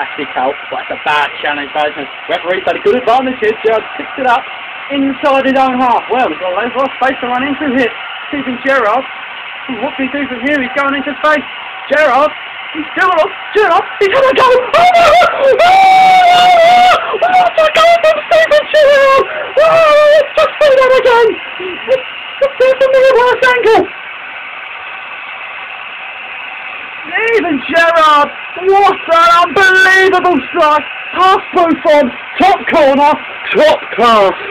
Ashley Cole, but it's a bad challenge, Badges. Referee's had a good advantage here. Gerrard picks it up inside his own half. Well, he's got loads of space to run into here. Steven Gerrard. What can he do from here? He's going into space. Gerrard. He's still on. Gerrard. He's had a go. Oh, oh, oh, what a goal from Steven Gerrard. Oh, let's just see that again. Let's see from the reverse angle. Steven Gerrard, what an unbelievable strike! Half proof on, top corner, top class.